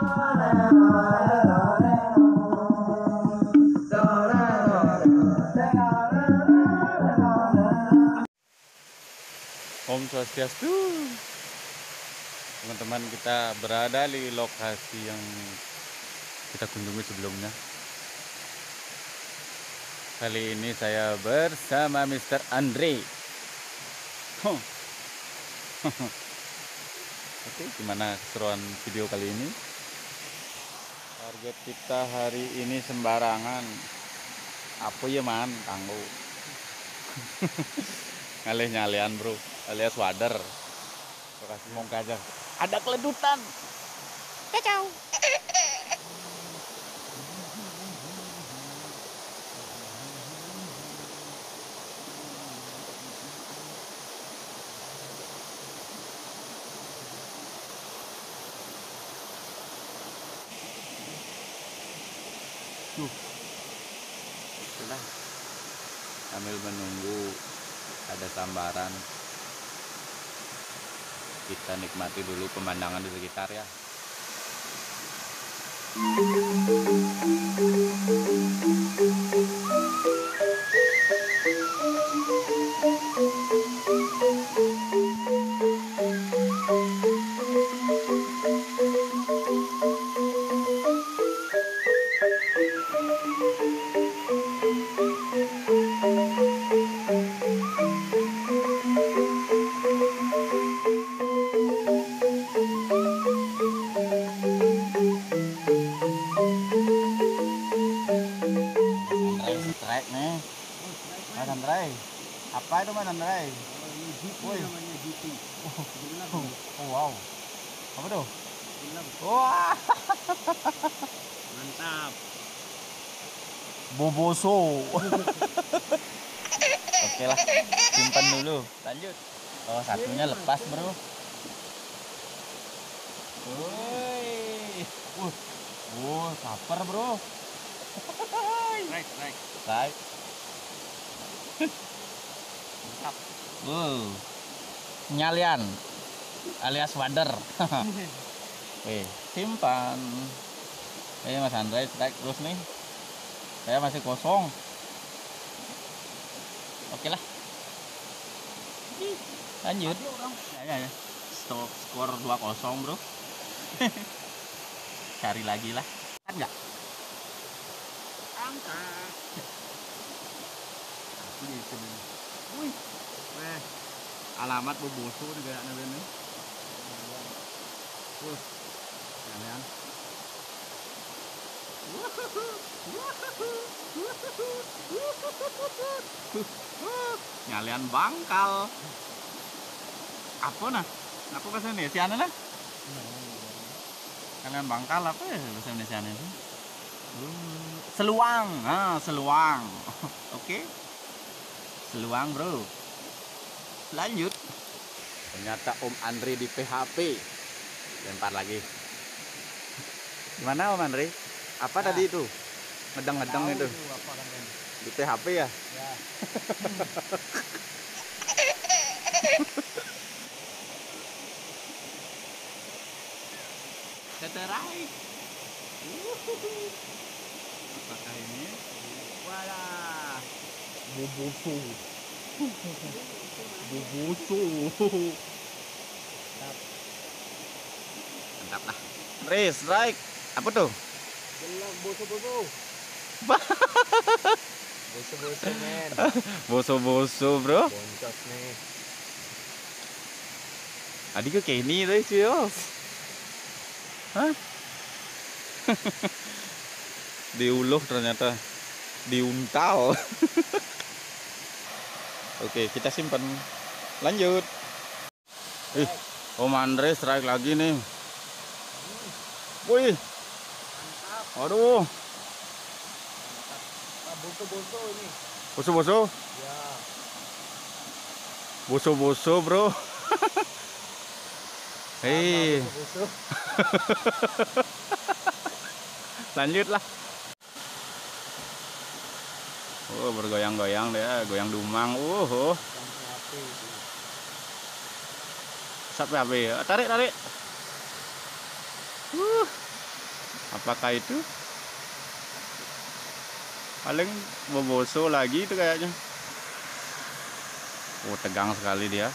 Om Swastiastu. Teman-teman kita berada di lokasi yang kita kunjungi sebelumnya. Kali ini saya bersama Mr. Andre. Oke, gimana keseruan video kali ini? Target kita hari ini sembarangan. Apa ya man, tangguh. ngalih nyalian bro. Alias wader. Kasih aja ada keledutan. Kacau menunggu ada sambaran kita nikmati dulu pemandangan di sekitar ya apa tuh? Wah. Mantap. boboso. Oke lah simpan dulu. Lanjut. Oh satunya lepas bro. Woi. Uh. Uh saper bro. Strike, strike. Right. Wow. Nyalian alias wader. Oke, simpan. Eh Mas Andre strike terus nih. Saya masih kosong. Oke lah. Lanjut. Ya, ya, ya. Stop skor 2-0, Bro. Cari lagi lah. Kan enggak? Angkat. Sini. Wih. Alamat boboso di gaya nabi ini. Kalian. Nyalian bangkal. Apa nah? Apa bahasa Indonesia nah? Kalian bangkal apa ya bahasa Indonesia? Hmm, Seluang, ah seluang. Oke. Seluang bro. Lanjut. Ternyata Om Andri di PHP. Lempar lagi. Gimana Om Andri? Apa tadi itu? Ngedeng-ngedeng itu. Apa kan kan? Di PHP ya? Ya. Teterai. Apakah ini? Walah. Boboso. Boboso. Mantap Race strike. Apa tuh? Gelang boso-boso. Boso-boso men. Boso-boso, bro. Boncos nih. Adik ke tuh sih yo. Hah? Diuluh ternyata. Diuntal. Oke, kita simpan. Lanjut. Ih, Om Andre strike lagi nih. Wih, Mantap. aduh, Ah, boso-boso ini. boso-boso, Ya. boso-boso bro. Hei, Boso-boso. lanjut lah. Oh, bergoyang-goyang deh, goyang dumang. Uh, oh. Sampai api. Tarik, tarik. Uh. Apakah itu? Paling boboso lagi itu kayaknya. Oh, tegang sekali dia.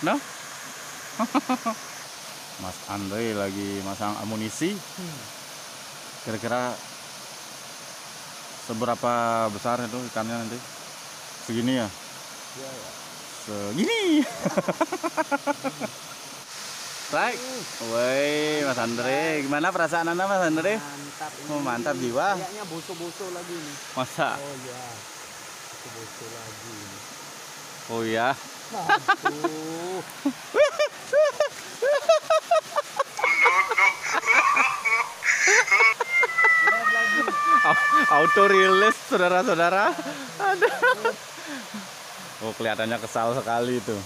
Nah. Mas Andre lagi masang amunisi. Kira-kira seberapa besar itu ikannya nanti? Segini ya? Iya, ya. Segini. Baik. Woi, Mas Andre, gimana perasaan Anda Mas Andre? Mantap ini. Oh, mantap jiwa. Kayaknya boso-boso lagi nih. Masa? Oh iya. Boso-boso lagi. Oh ya. Lagi. Auto release saudara-saudara. Oh, kelihatannya kesal sekali itu.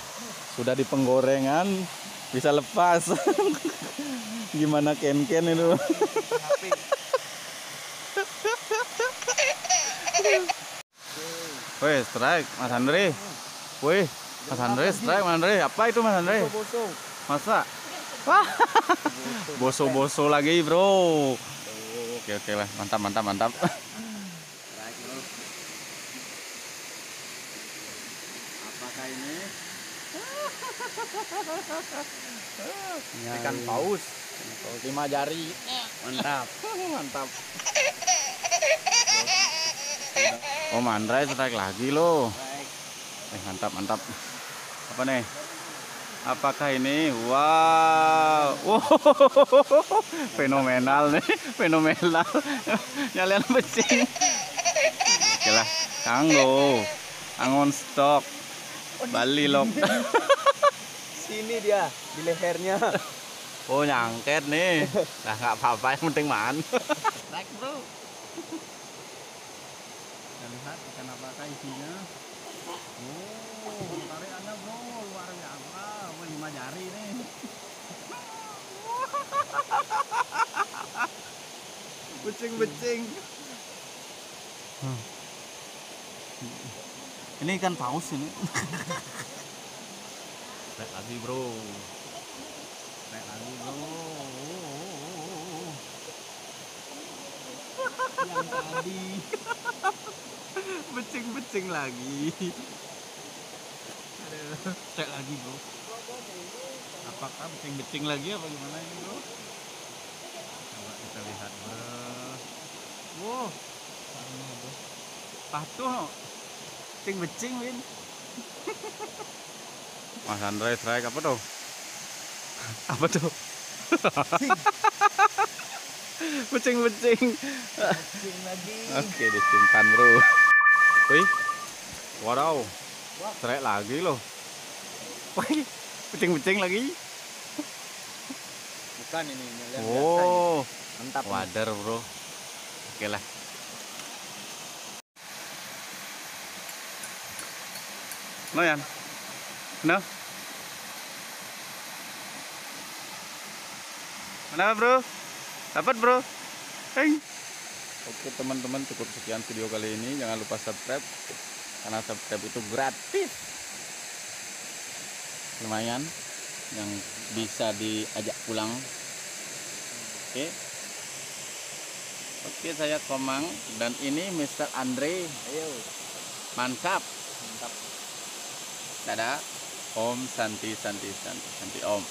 Sudah di penggorengan bisa lepas. Gimana ken-ken itu? HP. Woi, strike Mas Andre. Woi, Mas Andre strike Mas Andre. Apa itu Mas Andre? Masa? Boso-boso lagi, Bro. Oke, oke lah. Mantap, mantap, mantap. Baik, bro. Apakah ini? Ikan paus. Lima jari. Mantap. mantap. Oh, Mandrai strike lagi loh. Eh, mantap, mantap. Apa nih? Apakah ini? Wow. Wow. Fenomenal nih, fenomenal. Nyalian becing. Oke lah, kanggo. Angon stok. Bali lok. Sini dia di lehernya. Oh, nyangket nih. Nah, nggak apa-apa, yang penting man. Baik, bro. Kita lihat ikan apakah isinya. Oh, tarikannya bro luar biasa. Wah, lima jari nih. Becing-becing. Ini ikan paus ini. Lagi, Bro. Naik lagi bro. Yang tadi. Becing-becing lagi. Cek lagi, Bro. Apakah becing-becing lagi apa gimana ini, Bro? Coba kita lihat, Bro. Wow, patuh. Becing-becing, Win. Mas Andre strike apa tuh? Apa tuh? Becing-becing. Becing lagi. Oke, disimpan, Bro. Wih. Wow. Strike lagi loh. Wih, becing-becing lagi. Bukan ini. Oh. Mantap. wader, Bro. Oke lah. No, Yan. No. Kenapa, Bro? Dapat, Bro? Hei. Oke, teman-teman, cukup sekian video kali ini. Jangan lupa subscribe karena subscribe itu gratis. Lumayan yang bisa diajak pulang. Oke. Oke, saya Komang dan ini Mr. Andre. Ayo. Mantap. Mantap. Dadah. Om Santi Santi Santi Santi Om.